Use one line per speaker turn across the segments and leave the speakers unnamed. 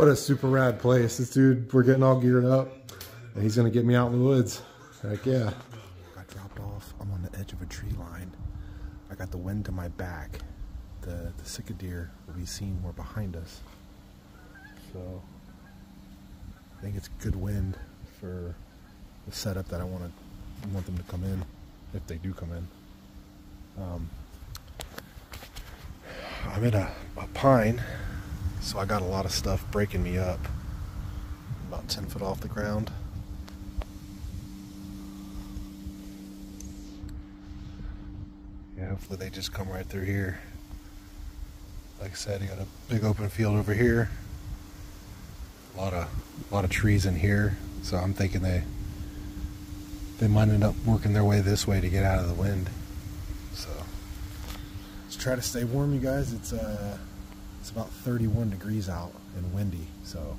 What a super rad place. This dude, we're getting all geared up and he's gonna get me out in the woods. Heck yeah. I dropped off. I'm on the edge of a tree line. I got the wind to my back. The the Sika deer will be seen more behind us. So I think it's good wind for the setup that I want to want them to come in if they do come in. Um, I'm in a, a pine, so I got a lot of stuff breaking me up. About 10 foot off the ground. Yeah, hopefully they just come right through here. Like I said, you got a big open field over here. A lot of a lot of trees in here, so I'm thinking they they might end up working their way this way to get out of the wind. So let's try to stay warm, you guys. It's uh it's about 31 degrees out and windy, so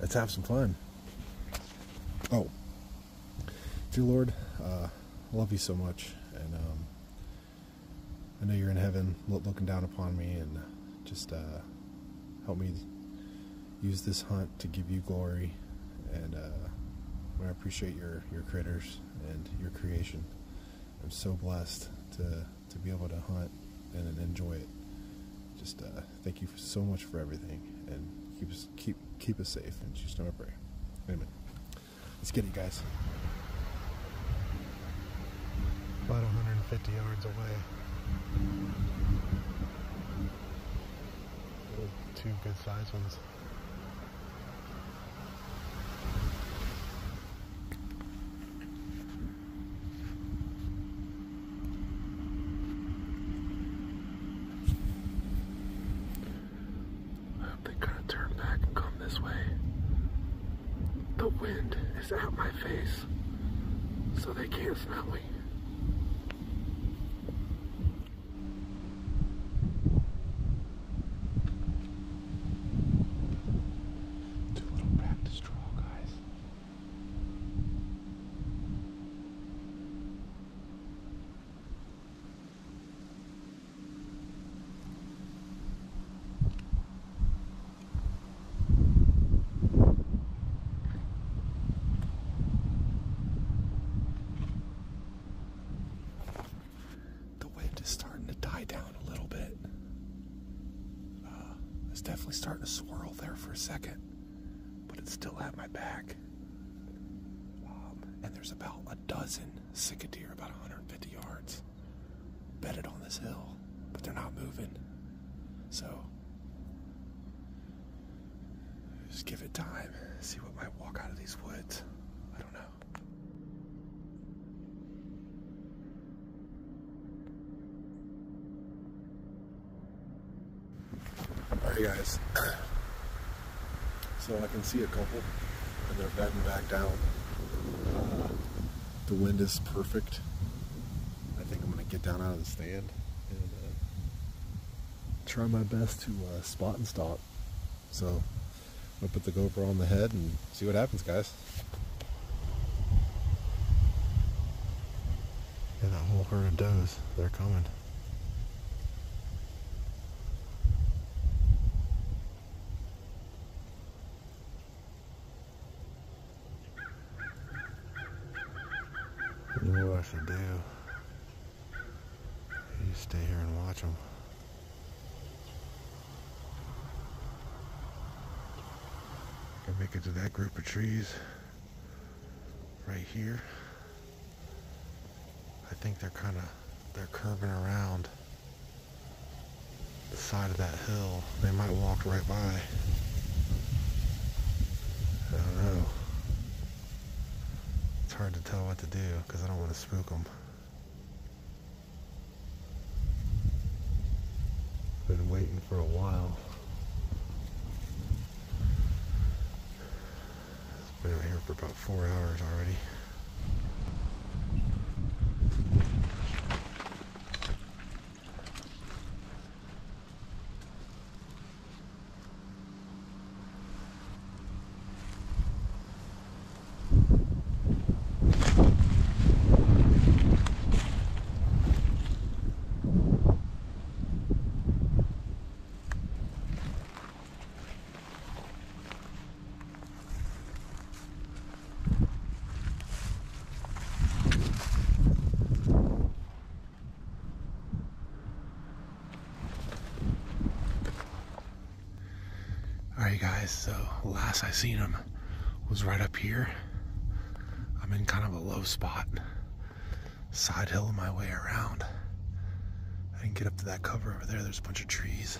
let's have some fun. Oh, dear Lord, uh, love you so much, and um, I know you're in heaven looking down upon me, and just uh, help me use this hunt to give you glory, and uh, I appreciate your your critters and your creation. I'm so blessed to to be able to hunt and enjoy it. Just uh, thank you so much for everything, and keep us keep keep us safe. And just I pray. Amen. Let's get it, guys. About 150 yards away. Two good sized ones. I hope they kind of turn back and come this way. The wind is at my face, so they can't smell me. Too little practice draw, guys. The wind is down a little bit. Uh, it's definitely starting to swirl there for a second, but it's still at my back. Um, and there's about a dozen Sika deer about 150 yards bedded on this hill, but they're not moving. So just give it time. See what might walk out of these woods. I don't know. Guys. So I can see a couple and they're bedding back down. Uh, the wind is perfect. I think I'm gonna get down out of the stand and uh, try my best to uh, spot and stop. So I'm gonna put the GoPro on the head and see what happens guys. Yeah, that whole herd of does, they're coming. You know what I should do? You stay here and watch them. I make it to that group of trees right here. I think they're kind of they're curving around the side of that hill. They might walk right by. I don't know. It's hard to tell what to do because I don't want to spook them. Been waiting for a while. It's been here for about four hours already. Guys, so last I seen him was right up here. I'm in kind of a low spot, side hill my way around. I can get up to that cover over there. There's a bunch of trees.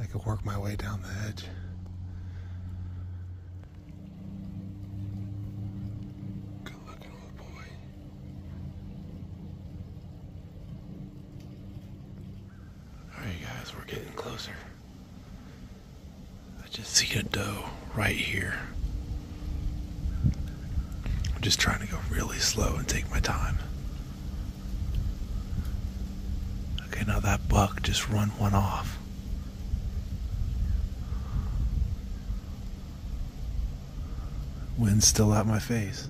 I could work my way down the edge. Alright guys, we're getting closer. Just see a doe right here. I'm just trying to go really slow and take my time. Okay, now that buck just run one off. Wind's still at my face.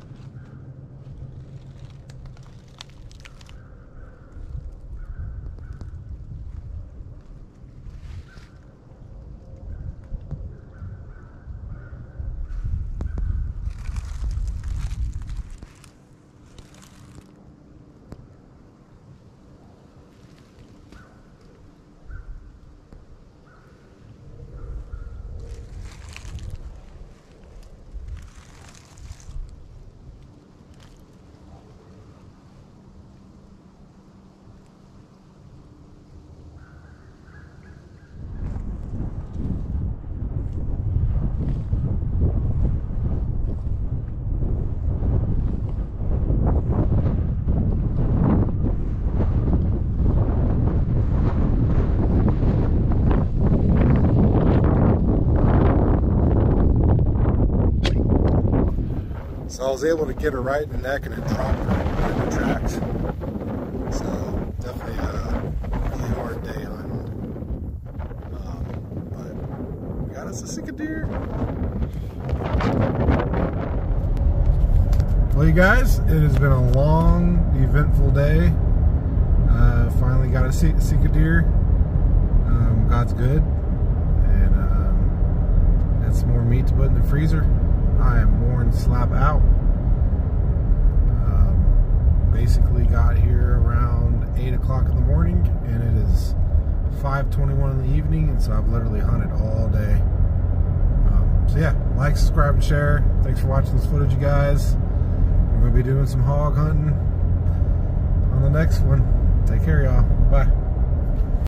So I was able to get her right in the neck and it dropped her in the tracks. So definitely a really hard day hunting. Um, but we got us a Sika deer. Well, you guys, it has been a long, eventful day. Uh, finally got a Sika deer. Um, God's good. And um, got some more meat to put in the freezer. I am worn slap out. Um, basically got here around 8 o'clock in the morning and it is 5.21 in the evening and so I've literally hunted all day. Um, so yeah, like, subscribe, and share. Thanks for watching this footage, you guys. We're going to be doing some hog hunting on the next one. Take care, y'all. Bye.